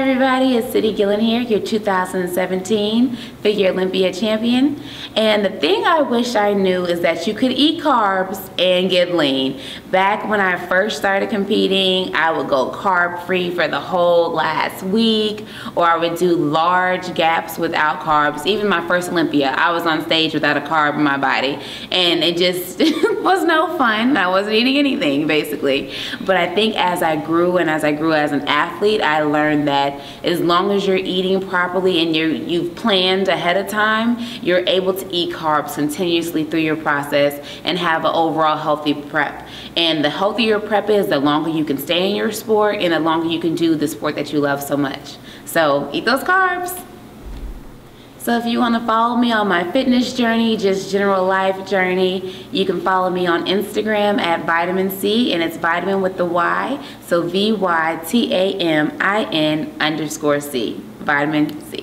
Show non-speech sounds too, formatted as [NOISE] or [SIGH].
everybody, it's Cydney Gillon here, your 2017 Figure Olympia champion. And the thing I wish I knew is that you could eat carbs and get lean. Back when I first started competing, I would go carb free for the whole last week, or I would do large gaps without carbs. Even my first Olympia, I was on stage without a carb in my body. And it just [LAUGHS] was no fun. I wasn't eating anything, basically. But I think as I grew and as I grew as an athlete, I learned that as long as you're eating properly and you you've planned ahead of time, you're able to eat carbs continuously through your process and have an overall healthy prep. And the healthier your prep is, the longer you can stay in your sport and the longer you can do the sport that you love so much. So eat those carbs. So if you want to follow me on my fitness journey, just general life journey, you can follow me on Instagram at Vitamin C, and it's vitamin with the Y, so V-Y-T-A-M-I-N underscore C, Vitamin C.